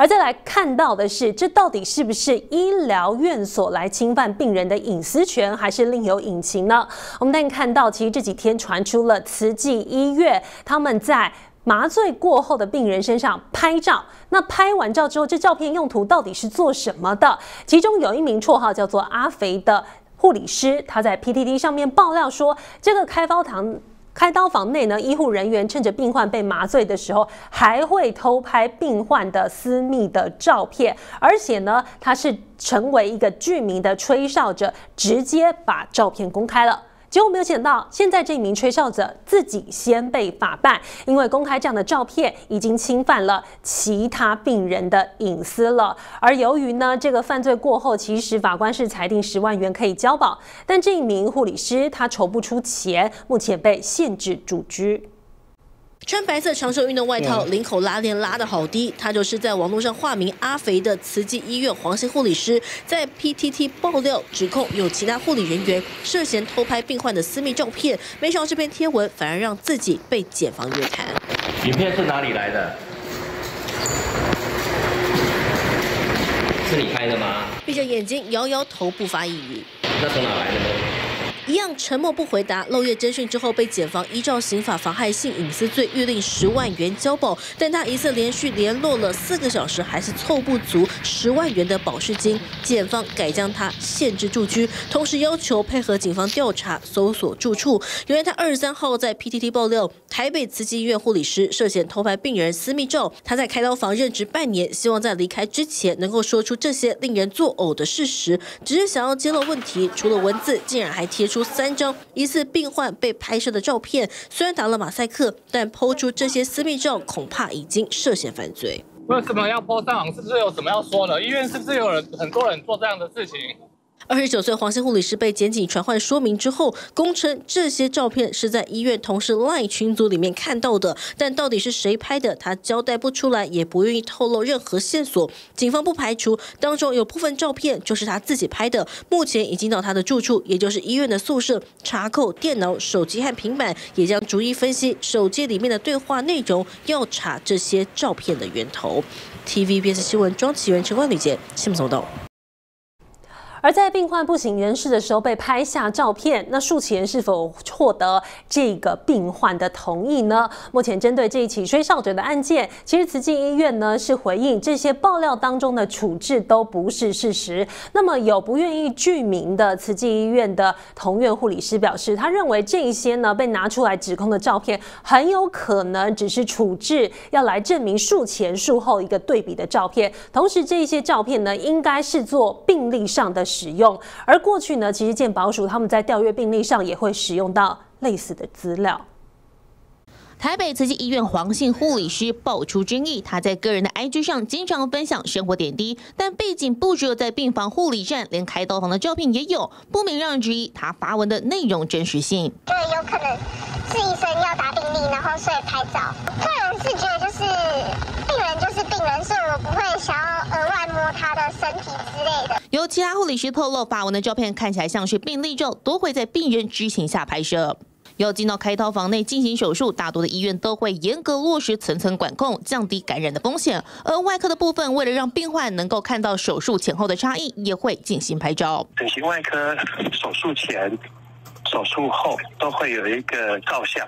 而再来看到的是，这到底是不是医疗院所来侵犯病人的隐私权，还是另有隐情呢？我们但看到，其实这几天传出了慈济医院他们在麻醉过后的病人身上拍照。那拍完照之后，这照片用途到底是做什么的？其中有一名绰号叫做阿肥的护理师，他在 PTT 上面爆料说，这个开刀堂。开刀房内呢，医护人员趁着病患被麻醉的时候，还会偷拍病患的私密的照片，而且呢，他是成为一个著名的吹哨者，直接把照片公开了。结果没有想到，现在这名吹哨者自己先被法办，因为公开这样的照片已经侵犯了其他病人的隐私了。而由于呢，这个犯罪过后，其实法官是裁定十万元可以交保，但这一名护理师他筹不出钱，目前被限制住居。穿白色长袖运动外套，领口拉链拉得好低。他就是在网络上化名阿肥的慈济医院黄姓护理师，在 PTT 爆料指控有其他护理人员涉嫌偷拍病患的私密照片。没想到这篇贴文反而让自己被检方约谈。影片是哪里来的？是你拍的吗？闭着眼睛，摇摇头，不发一语。那从哪来的呢？一样沉默不回答。漏夜侦讯之后，被检方依照刑法妨害性隐私罪，预令十万元交保。但他一次连续联络了四个小时，还是凑不足十万元的保释金。检方改将他限制住居，同时要求配合警方调查搜索住处。原来他二十三号在 PTT 爆料，台北慈济医院护理师涉嫌偷拍病人私密照。他在开刀房任职半年，希望在离开之前能够说出这些令人作呕的事实，只是想要揭露问题。除了文字，竟然还贴出。三张疑似病患被拍摄的照片，虽然打了马赛克，但抛出这些私密照，恐怕已经涉嫌犯罪。为什么要抛上？是不是有什么要说的？医院是不是有人很多人做这样的事情？二十九岁黄姓护理师被检警传唤说明之后，供称这些照片是在医院同事赖群组里面看到的，但到底是谁拍的，他交代不出来，也不愿意透露任何线索。警方不排除当中有部分照片就是他自己拍的，目前已经到他的住处，也就是医院的宿舍，查扣电脑、手机和平板，也将逐一分析手机里面的对话内容，要查这些照片的源头。TVBS 新闻庄启源、陈冠礼杰新闻报道。而在病患不省人事的时候被拍下照片，那术前是否获得这个病患的同意呢？目前针对这一起吹哨者的案件，其实慈济医院呢是回应这些爆料当中的处置都不是事实。那么有不愿意具名的慈济医院的同院护理师表示，他认为这一些呢被拿出来指控的照片，很有可能只是处置要来证明术前术后一个对比的照片。同时，这些照片呢应该是做病历上的。使用，而过去呢，其实健保署他们在调阅病历上也会使用到类似的资料。台北慈济医院黄姓护理师爆出争议，他在个人的 IG 上经常分享生活点滴，但背景不只有在病房护理站，连开刀房的照片也有，不免让人质疑他发文的内容真实性。对，有可能是医生要打病历，然后所以拍照。个人是觉得就是病人就是病人，所以我不会想要额外摸他的身体之有其他护理师透露，发文的照片看起来像是病历照，都会在病人知情下拍摄。要进到开刀房内进行手术，大多的医院都会严格落实层层管控，降低感染的风险。而外科的部分，为了让病患能够看到手术前后的差异，也会进行拍照。整形外科手术前、手术后都会有一个照相，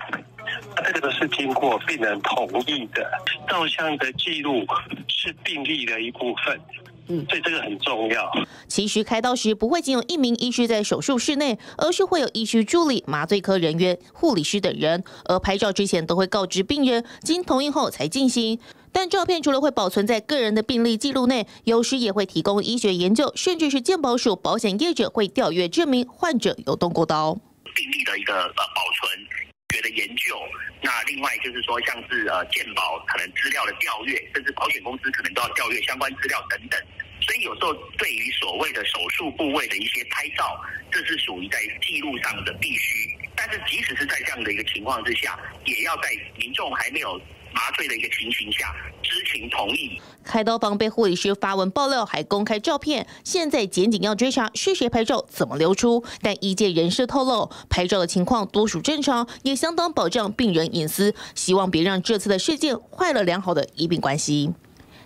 这个都是经过病人同意的。照相的记录是病历的一部分。嗯，所以这个很重要。其实开刀时不会仅有一名医师在手术室内，而是会有医师助理、麻醉科人员、护理师等人。而拍照之前都会告知病人，经同意后才进行。但照片除了会保存在个人的病历记录内，有时也会提供医学研究，甚至是健保署保险业者会调阅证明患者有动过刀。病例的一个呃保存。学的研究，那另外就是说，像是呃鉴保可能资料的调阅，甚至保险公司可能都要调阅相关资料等等。所以有时候对于所谓的手术部位的一些拍照，这是属于在记录上的必须。但是即使是在这样的一个情况之下，也要在民众还没有。麻醉的一个情形下，知情同意。开刀房被护理师发文爆料，还公开照片。现在检警要追查是谁拍照，怎么流出。但医界人士透露，拍照的情况多属正常，也相当保障病人隐私。希望别让这次的事件坏了良好的医病关系。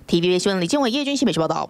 TVB 新闻李建伟、叶军西北报道。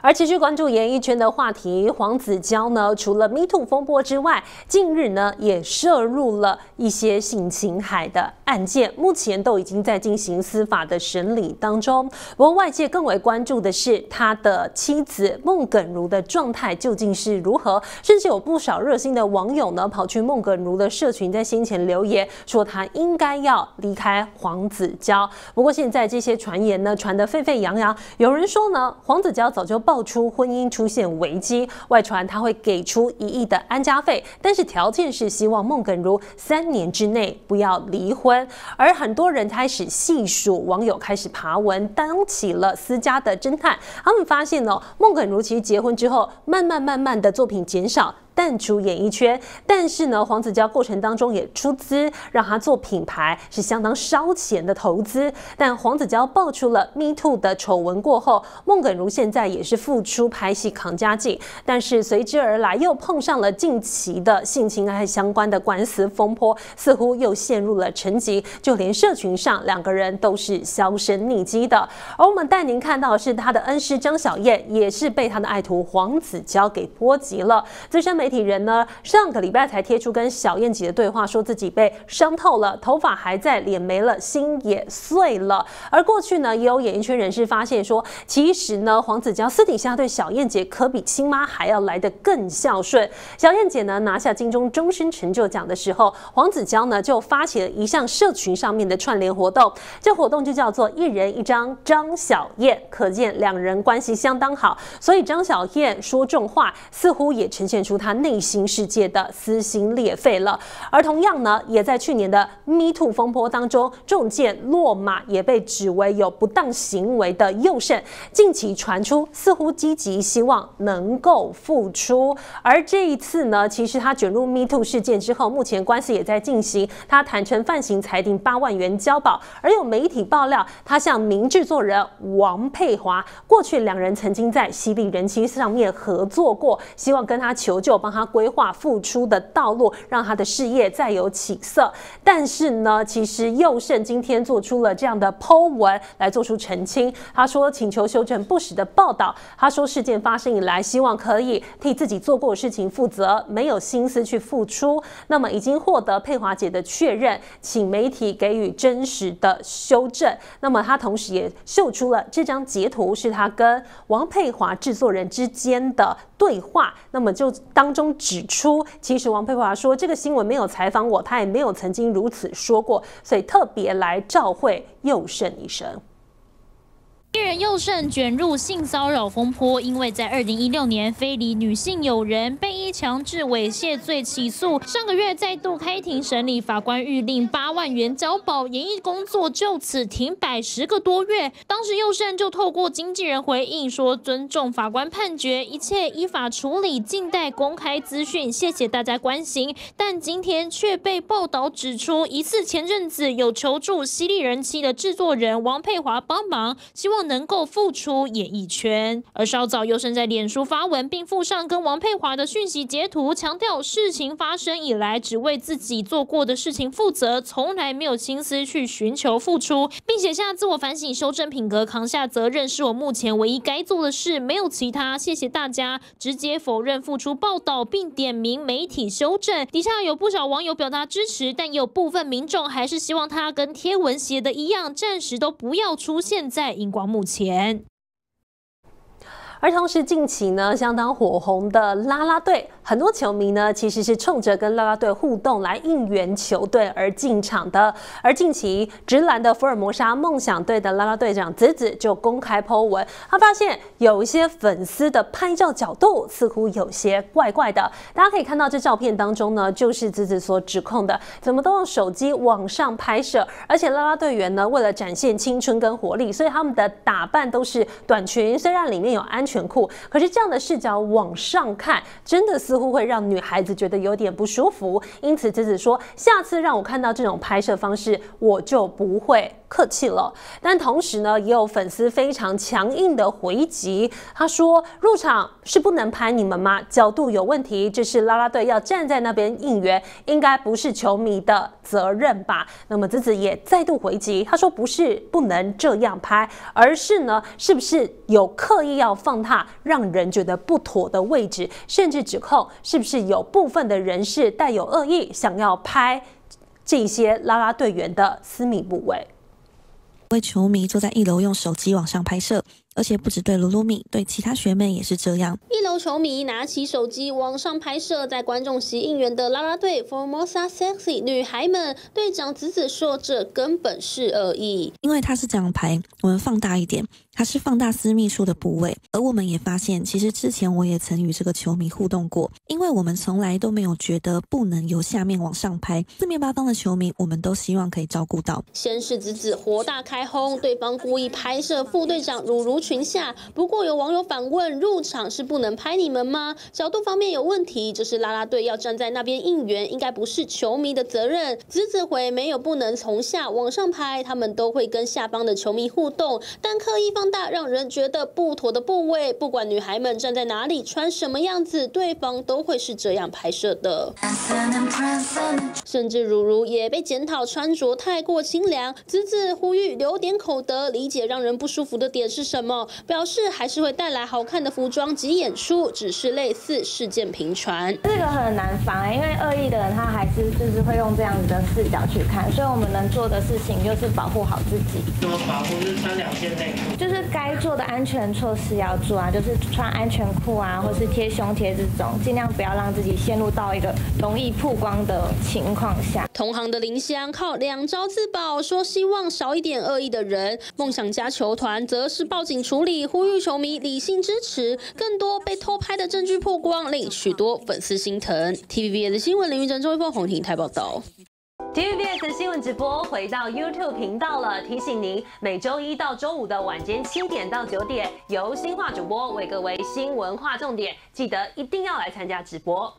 而持续关注演艺圈的话题，黄子佼呢，除了 Me Too 风波之外，近日呢也涉入了一些性侵害的案件，目前都已经在进行司法的审理当中。不过外界更为关注的是他的妻子孟耿如的状态究竟是如何，甚至有不少热心的网友呢跑去孟耿如的社群，在先前留言说他应该要离开黄子佼。不过现在这些传言呢传得沸沸扬扬，有人说呢黄子佼早就。爆出婚姻出现危机，外传他会给出一亿的安家费，但是条件是希望孟耿如三年之内不要离婚。而很多人开始细数，网友开始爬文，当起了私家的侦探。他们发现呢，孟耿如其实结婚之后，慢慢慢慢的作品减少。淡出演艺圈，但是呢，黄子佼过程当中也出资让他做品牌，是相当烧钱的投资。但黄子佼爆出了 Me Too 的丑闻过后，孟耿如现在也是复出拍戏扛家境，但是随之而来又碰上了近期的性侵害相关的官司风波，似乎又陷入了沉寂，就连社群上两个人都是销声匿迹的。而我们带您看到是他的恩师张小燕，也是被他的爱徒黄子佼给波及了。资深媒媒体人呢，上个礼拜才贴出跟小燕姐的对话，说自己被伤透了，头发还在，脸没了，心也碎了。而过去呢，也有演艺圈人士发现说，其实呢，黄子佼私底下对小燕姐可比亲妈还要来得更孝顺。小燕姐呢拿下金钟终身成就奖的时候，黄子佼呢就发起了一项社群上面的串联活动，这活动就叫做一人一张张小燕，可见两人关系相当好。所以张小燕说重话，似乎也呈现出她。内心世界的撕心裂肺了，而同样呢，也在去年的 Me Too 风波当中，中箭落马，也被指为有不当行为的右肾，近期传出似乎积极希望能够复出，而这一次呢，其实他卷入 Me Too 事件之后，目前官司也在进行，他坦诚犯行，裁定八万元交保，而有媒体爆料，他向名制作人王佩华，过去两人曾经在犀利人妻上面合作过，希望跟他求救。帮他规划复出的道路，让他的事业再有起色。但是呢，其实佑胜今天做出了这样的剖文来做出澄清。他说，请求修正不实的报道。他说，事件发生以来，希望可以替自己做过的事情负责，没有心思去付出。那么，已经获得佩华姐的确认，请媒体给予真实的修正。那么，他同时也秀出了这张截图，是他跟王佩华制作人之间的对话。那么，就当。当中指出，其实王佩华说这个新闻没有采访我，他也没有曾经如此说过，所以特别来召会佑胜一生。艺人佑胜卷入性骚扰风波，因为在二零一六年非礼女性友人，被依强制猥亵罪起诉。上个月再度开庭审理，法官预令八万元交保，演艺工作就此停摆十个多月。当时佑胜就透过经纪人回应说，尊重法官判决，一切依法处理，静待公开资讯。谢谢大家关心。但今天却被报道指出，疑似前阵子有求助犀利人妻的制作人王佩华帮忙，希望。能够复出演艺圈，而稍早又生在脸书发文，并附上跟王佩华的讯息截图，强调事情发生以来只为自己做过的事情负责，从来没有心思去寻求复出，并写下自我反省、修正品格、扛下责任是我目前唯一该做的事，没有其他。谢谢大家，直接否认复出报道，并点名媒体修正。底下有不少网友表达支持，但有部分民众还是希望他跟贴文写的一样，暂时都不要出现在荧光。目前。而同时，近期呢相当火红的啦啦队，很多球迷呢其实是冲着跟啦啦队互动来应援球队而进场的。而近期，直男的福尔摩沙梦想队的啦啦队长子子就公开 po 文，他发现有一些粉丝的拍照角度似乎有些怪怪的。大家可以看到这照片当中呢，就是子子所指控的，怎么都用手机往上拍摄，而且啦啦队员呢为了展现青春跟活力，所以他们的打扮都是短裙，虽然里面有安。全裤，可是这样的视角往上看，真的似乎会让女孩子觉得有点不舒服。因此，子子说，下次让我看到这种拍摄方式，我就不会客气了。但同时呢，也有粉丝非常强硬的回击，他说：“入场是不能拍你们吗？角度有问题，这是啦啦队要站在那边应援，应该不是球迷的责任吧？”那么子子也再度回击，他说：“不是不能这样拍，而是呢，是不是有刻意要放大，让人觉得不妥的位置，甚至指控是不是有部分的人士带有恶意，想要拍这些拉拉队员的私密部位。”位球迷坐在一楼用手机往上拍摄。而且不止对卢卢米，对其他学妹也是这样。一楼球迷拿起手机往上拍摄，在观众席应援的啦啦队 Formosa Sexy 女孩们。队长子子说：“这根本是恶意，因为他是奖牌，我们放大一点，他是放大私密处的部位。而我们也发现，其实之前我也曾与这个球迷互动过，因为我们从来都没有觉得不能由下面往上拍。四面八方的球迷，我们都希望可以照顾到。先是子子火大开轰，对方故意拍摄副队长如如。群下，不过有网友反问：入场是不能拍你们吗？角度方面有问题，就是啦啦队要站在那边应援，应该不是球迷的责任。子子回没有不能从下往上拍，他们都会跟下方的球迷互动，但刻意放大让人觉得不妥的部位，不管女孩们站在哪里，穿什么样子，对方都会是这样拍摄的。甚至如如也被检讨穿着太过清凉，子子呼吁留点口德，理解让人不舒服的点是什么。表示还是会带来好看的服装及演出，只是类似事件频传。这个很难防，因为恶意的人他还是就是会用这样子的视角去看，所以我们能做的事情就是保护好自己。怎么保护？就是穿两件内裤。就是该做的安全措施要做啊，就是穿安全裤啊，或是贴胸贴这种，尽量不要让自己陷入到一个容易曝光的情况下。同行的林香靠两招自保，说希望少一点恶意的人。梦想家球团则是报警。处理呼吁球迷理性支持，更多被偷拍的证据曝光，令许多粉丝心疼。TVBS 新闻林玉珍、周一峰、洪婷台报道。TVBS 新闻直播回到 YouTube 频道了，提醒您每周一到周五的晚间七点到九点，由新化主播为各位新闻划重点，记得一定要来参加直播。